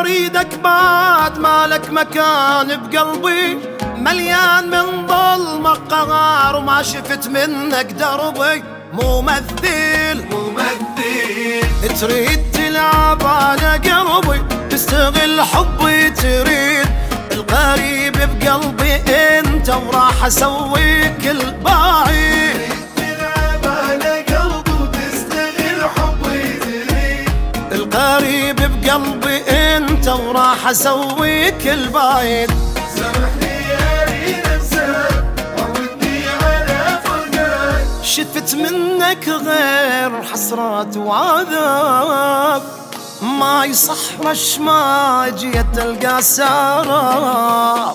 اريدك بعد ما لك مكان بقلبي مليان من ظلمك قرار وما شفت منك دربي. ممثل ممثل. تريد تلعب على قلبي تستغل حبي تريد. القريب بقلبي انت وراح اسويك البعيد القريب بقلبي انت وراح اسويك البعيد سامحني اريد انساك عودني على شفت منك غير حسرات وعذاب. ما يصح رش ما جيت القى سراب.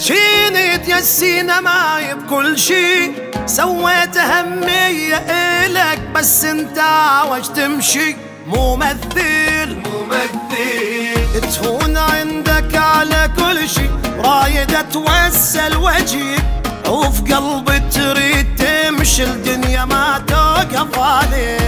تشيني تيسينا معي بكل شي. سويت همية إلك بس انت وش تمشي. ممثل. ممثل. تهون عندك على كل شي. رايد توسل وجهك وفي قلبي تريد تمشي. الدنيا ما توقف عليك.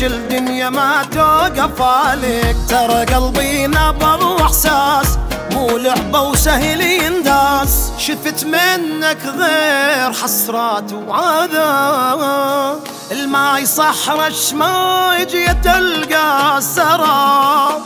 تمشي الدنيا ما توقف عليك ترى قلبي نبض وإحساس مو لعبة وسهل ينداس. شفت منك غير حسرات وعذاب. الماي صح رش ما يجي تلقى سراب